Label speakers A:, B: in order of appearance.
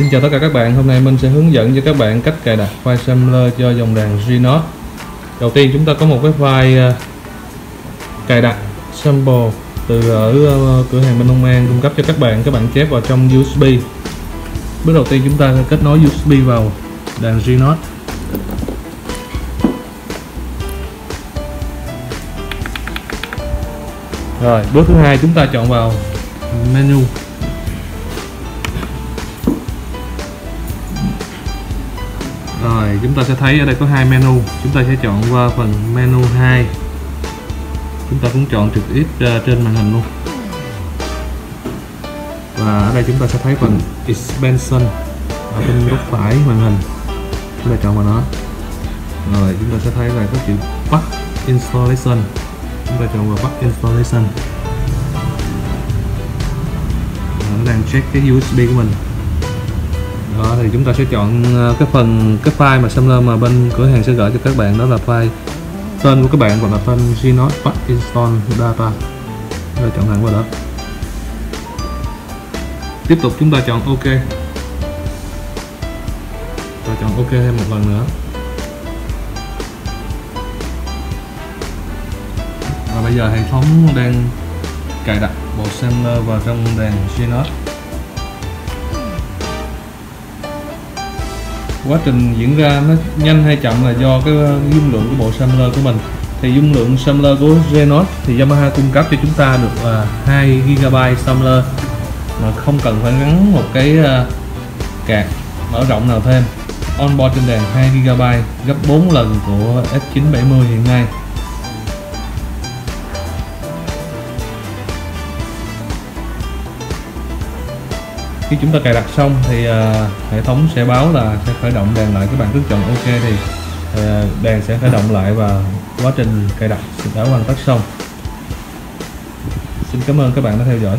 A: Xin chào tất cả các bạn, hôm nay mình sẽ hướng dẫn cho các bạn cách cài đặt file sampler cho dòng đàn Gnos Đầu tiên chúng ta có một cái file ờ, cài đặt sample từ ở ờ, cửa hàng Minh Long An cung cấp cho các bạn. Các bạn chép vào trong USB Bước đầu tiên chúng ta kết nối USB vào đàn Gnos Rồi, bước thứ hai chúng ta chọn vào menu. Rồi, chúng ta sẽ thấy ở đây có hai menu. Chúng ta sẽ chọn qua phần menu 2. Chúng ta cũng chọn trực tiếp à, trên màn hình luôn. Và ở đây chúng ta sẽ thấy phần expansion ở bên góc phải màn hình. Chúng ta chọn vào nó. Rồi, chúng ta sẽ thấy là có chữ Pack Installation. Chúng ta chọn vào Pack Installation. Nó đang check cái USB của mình đó, thì chúng ta sẽ chọn ờ, cái phần, cái file mà Sampler mà bên cửa hàng sẽ gửi cho các bạn, đó là file tên của các bạn hoặc là tên Genos Pack Install Data. Rồi chọn thẳng vào đó. Tiếp tục chúng ta chọn OK. Và chọn OK thêm một lần nữa. Và bây giờ hệ thống đang cài đặt bộ sampler vào trong đèn Genos quá trình diễn ra nó nhanh hay chậm là do cái uh, dung lượng của bộ sampler của mình. Thì dung lượng sampler của Genos thì Yamaha cung cấp cho chúng ta được là 2 GB sampler mà không cần phải gắn một cái uh, cạc mở rộng nào thêm. Onboard trên đèn 2 GB gấp 4 lần của S970 hiện nay. Khi chúng ta cài đặt xong thì uh, hệ thống sẽ báo là sẽ khởi động đèn lại. Các bạn cứ chọn ok thì uh, đèn sẽ khởi động lại và quá trình cài đặt đã hoàn tất xong. Xin cảm ơn các bạn đã theo dõi.